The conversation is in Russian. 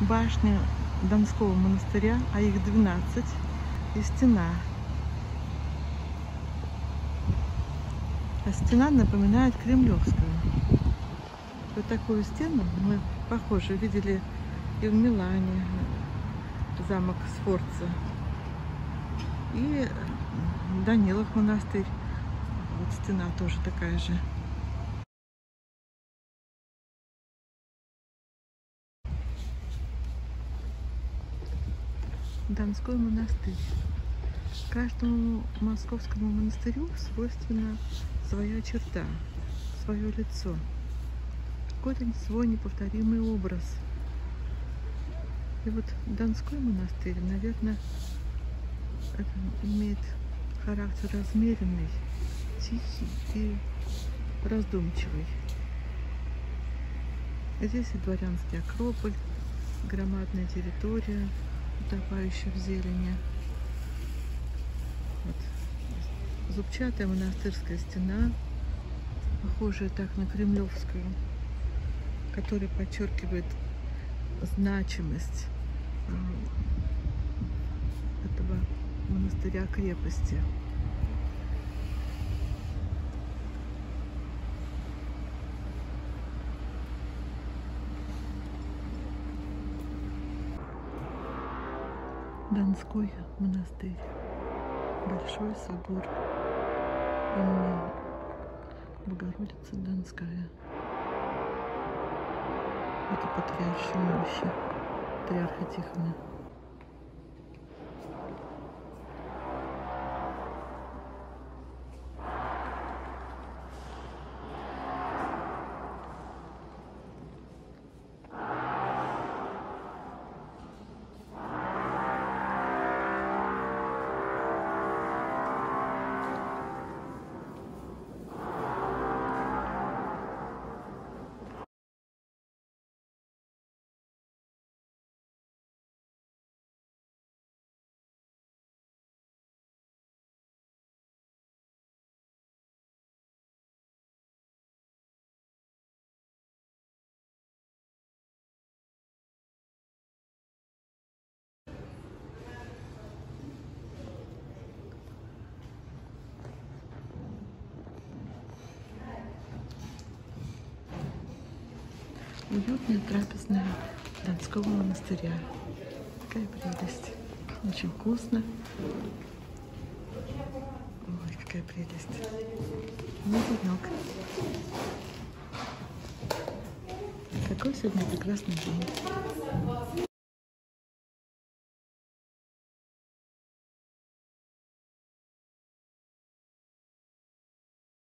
башня Донского монастыря, а их 12, и стена. А стена напоминает кремлевскую. Вот такую стену мы, похоже, видели и в Милане, замок Сфорца, и Данилов монастырь. Вот стена тоже такая же. Донской монастырь. Каждому московскому монастырю свойственна своя черта, свое лицо. Какой-то свой неповторимый образ. И вот Донской монастырь, наверное, имеет характер размеренный, тихий и раздумчивый. Здесь и дворянский акрополь, громадная территория, утопающая в зелени. Вот. Зубчатая монастырская стена, похожая так на кремлевскую, которая подчеркивает значимость этого монастыря крепости. Донской монастырь. Большой собор имени Богородица Донская. Это патриаршие мощи патриарха Тихона. Уютная трапезная Донского монастыря. Какая прелесть. Очень вкусно. Ой, какая прелесть. Ну, денек. Какой сегодня прекрасный день.